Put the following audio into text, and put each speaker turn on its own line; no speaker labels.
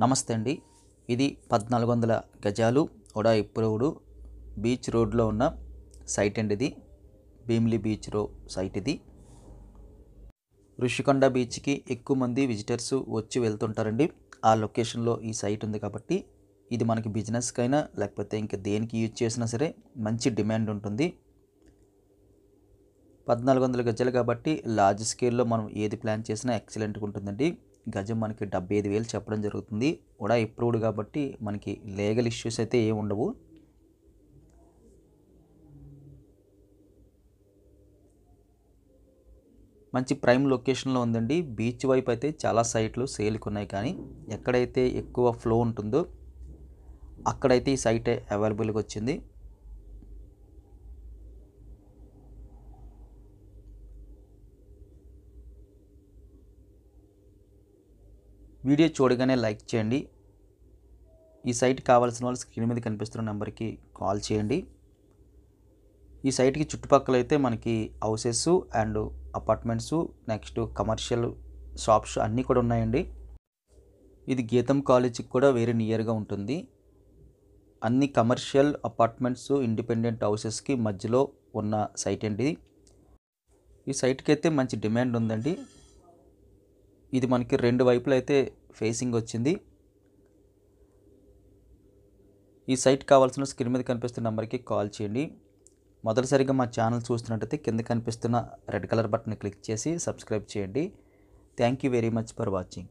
నమస్తే అండి. ఇది పద్నాలుగు వందల గజాలు ఒడా ఇప్పురోడు బీచ్ రోడ్లో ఉన్న సైట్ అండి ఇది. భీమిలి బీచ్ రో సైట్ ఇది. ఋషికొండ బీచ్కి ఎక్కువ మంది విజిటర్స్ వచ్చి వెళ్తుంటారండి. ఆ లొకేషన్లో ఈ సైట్ ఉంది కాబట్టి ఇది మనకి బిజినెస్కైనా లేకపోతే ఇంకా దేనికి యూజ్ చేసినా సరే మంచి డిమాండ్ ఉంటుంది. పద్నాలుగు వందల గజాలు కాబట్టి లార్జ్ స్కేల్లో మనం ఏది ప్లాన్ చేసినా ఎక్సలెంట్గా ఉంటుందండి. గజం మనకి డెబ్బై ఐదు వేలు చెప్పడం జరుగుతుంది. కూడా అప్రూవ్డ్ కాబట్టి మనకి లీగల్ ఇష్యూస్ అయితే ఏమి ఉండవు. మంచి ప్రైమ్ లొకేషన్లో ఉందండి. బీచ్ వైపు అయితే చాలా సైట్లు సేల్కి ఉన్నాయి కానీ ఎక్కడైతే ఎక్కువ ఫ్లో ఉంటుందో అక్కడైతే ఈ సైట్ అవైలబుల్గా వచ్చింది. వీడియో చూడగానే లైక్ చేయండి. ఈ సైట్ కావాల్సిన వాళ్ళు స్క్రీన్ మీద కనిపిస్తున్న నెంబర్కి కాల్ చేయండి. ఈ సైట్కి చుట్టుపక్కల అయితే మనకి houses and apartments next commercial shops అన్నీ కూడా ఉన్నాయండి. ఇది గీతం కాలేజీకి కూడా వేరే నియర్గా ఉంటుంది. అన్ని కమర్షియల్ అపార్ట్మెంట్స్ ఇండిపెండెంట్ హౌసెస్కి మధ్యలో ఉన్న సైట్ అండి ఈ సైట్కి అయితే మంచి డిమాండ్ ఉందండి. ఇది మనకి రెండు వైపులు అయితే ఫేసింగ్ వచ్చింది. ఈ సైట్ కావాల్సిన స్క్రీన్ మీద కనిపిస్తున్న నెంబర్కి కాల్ చేయండి. మొదటిసారిగా మా ఛానల్ చూస్తున్నట్టయితే కింద కనిపిస్తున్న రెడ్ కలర్ బటన్ క్లిక్ చేసి సబ్స్క్రైబ్ చేయండి. Thank you very much for watching